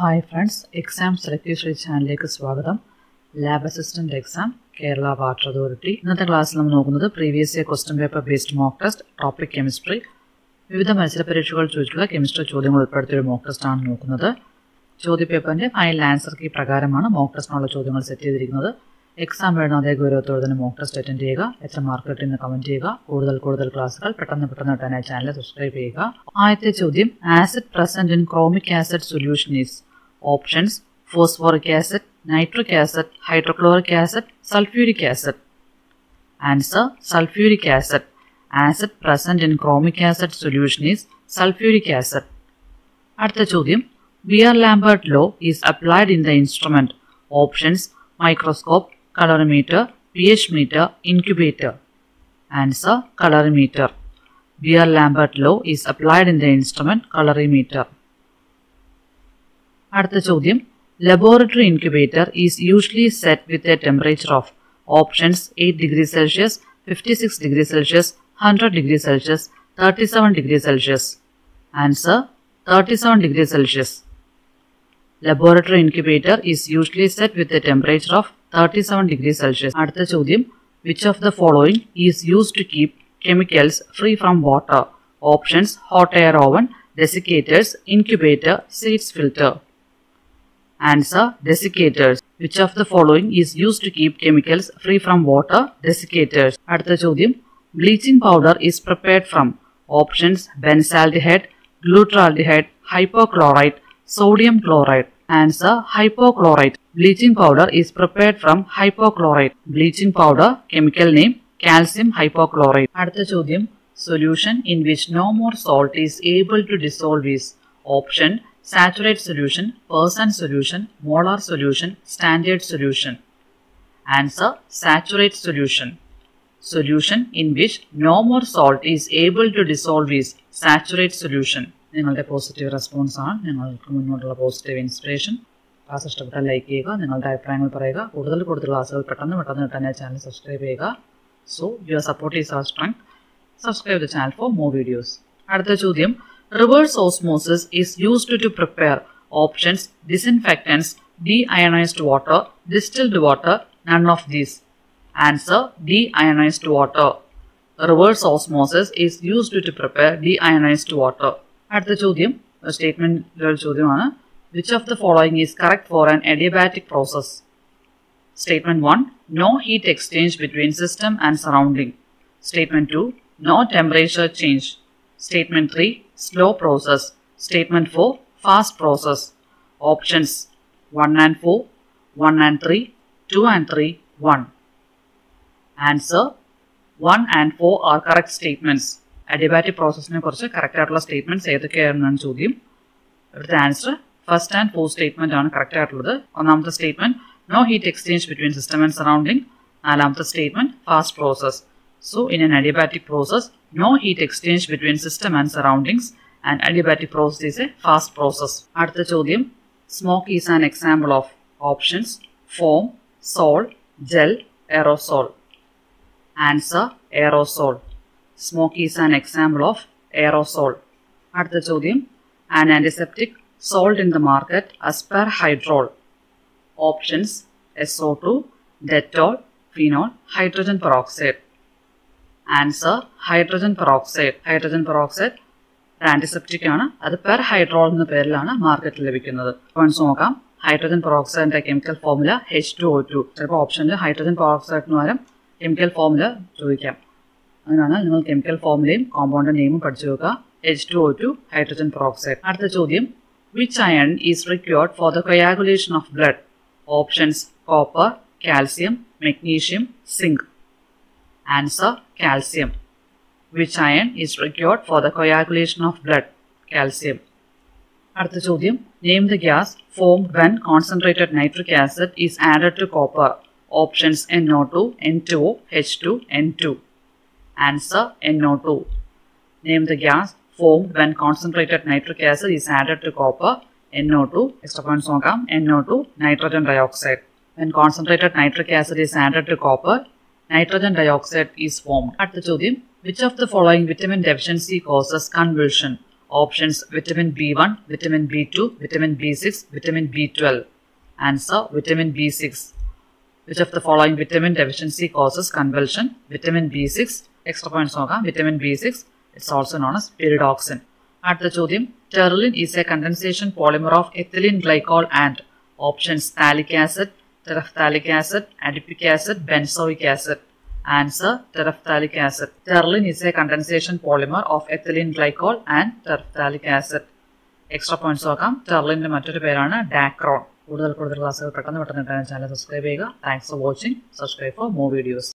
Hi friends exam selective study ചാനലിലേക്ക് സ്വാഗതം. Lab assistant exam Kerala water authority ഇന്നത്തെ ക്ലാസ്സിൽ നമ്മൾ നോക്കുന്നത് previous year question paper based mock test topic chemistry വിവിധ മത്സര പരീക്ഷകൾ ചോദിച്ചുള്ള കെമിസ്ട്രി ചോദ്യങ്ങൾ ഉൾപ്പെടുത്തിയ ഒരു മോക്ക് ടെസ്റ്റ് ആണ് നോക്കുന്നത്. ചോദ്യപേപ്പറിന്റെ ഫൈനൽ ആൻസർ കീ പ്രകാരമാണ് മോക്ക് ടെസ്റ്റിനുള്ള ചോദ്യങ്ങൾ സെറ്റ് ചെയ്തിരിക്കുന്നത്. എക്സാം എഴുതുന്ന അതേ ഗൗരവത്തോടെ തന്നെ മോക്ക് ടെസ്റ്റ് അറ്റൻഡ് ചെയ്യുക. എത്ര മാർക്ക് കിട്ടിയെന്ന് കമന്റ് ചെയ്യുക. കൂടുതൽ കൂടുതൽ ക്ലാസ്സുകൾ പെട്ടെന്ന് പെട്ടെന്ന് കിട്ടാനായി ചാനൽ സബ്സ്ക്രൈബ് ചെയ്യുക. ആദ്യത്തെ ചോദ്യം acid present in chromic acid solution is options phosphoric acid nitric acid hydrochloric acid sulphuric acid answer sulphuric acid acid present in chromic acid solution is sulphuric acid അടുത്ത ചോദ്യം beer Lambert law is applied in the instrument options microscope colorimeter, pH meter, incubator. Answer colorimeter. Beer-Lambert law is applied in the instrument colorimeter. അടുത്ത ചോദ്യം laboratory incubator is usually set with a temperature of options eight degree Celsius fifty six degree Celsius hundred degree Celsius thirty seven degree Celsius answer thirty seven degree Celsius laboratory incubator is usually set with a temperature of 37 degrees Celsius. അടുത്ത ചോദ്യം which of the following is use to keep chemicals free from water options hot air oven desiccators incubator seeds filter answer ഡെസിക്കേറ്റേഴ്സ് which of the following is use to keep chemicals free from water ഡെസിക്കേറ്റേഴ്സ് അടുത്ത ചോദ്യം bleaching powder is prepared from options benzaldehyde glutaraldehyde hypochloride sodium chloride Answer hypochlorite. Bleaching powder is prepared from hypochlorite. Bleaching powder chemical name calcium hypochlorite. അടുത്ത ചോദ്യം solution in which no more salt is able to dissolve is option saturate solution person solution molar solution standard solution. Answer saturate solution. Solution in which no more salt is able to dissolve is saturate solution. നിങ്ങളുടെ positive response ആണ്. നിങ്ങൾക്ക് മുന്നോട്ടുള്ള positive inspiration. Class ഇഷ്ടപ്പെട്ടാൽ like ചെയ്യുക. നിങ്ങളുടെ അഭിപ്രായങ്ങൾ പറയുക. കൂടുതൽ കൂടുതൽ ക്ലാസ്സുകൾ പെട്ടെന്ന് പെട്ടെന്ന് കിട്ടാൻ ചാനൽ സബ്സ്ക്രൈബ് ചെയ്യുക. So your support is our strength subscribe the channel for more videos അടുത്ത ചോദ്യം. Reverse osmosis is used to prepare options disinfectants D ionised water distilled water none of these answer D ionised water reverse osmosis is used to prepare D ionised water അടുത്ത ചോദ്യം സ്റ്റേറ്റ്മെന്റിലെ ചോദ്യമാണ് which of the following is correct for an എഡിയബാറ്റിക് process statement one no heat exchange between system and surrounding statement to know temperature change statement three slow process statement four fast process options one and four one and three two and three one answer one and four are correct statements adiabatic പ്രോസസ്സിനെ കുറിച്ച് correct ആയിട്ടുള്ള statements ഏതൊക്കെയാണെന്നാണ് ചോദ്യം ഇവിടുത്തെ answer first and four statement ആണ് correct ആയിട്ടുള്ളത് ഒന്നാമത്തെ statement no heat exchange between system and surrounding നാലാമത്തെ statement fast process so in N adiabatic process no heat exchange between system and surroundings and adiabatic process is a fast process. Adutha chodhiyam, smoke is an example of options, foam, salt, gel, aerosol. Answer, aerosol. Smoke is an example of aerosol. Adutha chodhiyam, an antiseptic sold in the market as perhydrol. Options, SO2, Dettol, Phenol, Hydrogen Peroxide. Answer hydrogen peroxide. Hydrogen peroxide ഒരു antiseptic ആണ്. അത് per ഹൈഡ്രോൾ എന്ന പേരിലാണ് മാർക്കറ്റിൽ ലഭിക്കുന്നത്. Points നോക്കാം. Hydrogen പെറോക്സൈഡിന്റെ chemical formula H two O two ചിലപ്പോൾ ഓപ്ഷനിൽ ഹൈഡ്രജൻ പെറോക്സൈഡിന് പകരം കെമിക്കൽ ഫോമുല ചോദിക്കാം. അതിനാണ് നിങ്ങൾ കെമിക്കൽ ഫോമുലയും കോമ്പൗണ്ട് നെയിമും പഠിച്ചു വെക്കുക. H two O two hydrogen peroxide അടുത്ത ചോദ്യം. Which iron is required for the coagulation of blood options copper calcium magnesium zinc answer calcium which iron is required for the coagulation of blood calcium അടുത്ത ചോദ്യം name the gas form when concentrated nitric acid is added to copper options N O two N two O H two N two Answer NO2. Name the gas formed when concentrated nitric acid is added to copper. NO2. Extra points നോക്കാം NO2 nitrogen dioxide. When concentrated nitric acid is added to copper, nitrogen dioxide is formed. അടുത്ത ചോദ്യം Which of the following vitamin deficiency causes convulsion? Options vitamin B1, vitamin B2, vitamin B6, vitamin B12. Answer vitamin B6. Which of the following vitamin deficiency causes convulsion? Vitamin B6. Extra points നോക്കാം vitamin B6. It's also known as pyridoxine. അടുത്ത ചോദ്യം terylene is a condensation polymer of ethylene glycol and options phthalic acid terephthalic acid, adipic acid, benzoic acid. Answer terephthalic acid. Terlin is a condensation polymer of ethylene glycol and terephthalic acid. Extra points നോക്കാം ടെർലിന്റെ മറ്റൊരു പേരാണ് Dacron കൂടുതൽ കൂടുതൽ ക്ലാസ്സുകൾ പെട്ടെന്ന് പെട്ടെന്ന് കിട്ടാൻ ചാനൽ സബ്സ്ക്രൈബ് ചെയ്യുക thanks for watching subscribe for more videos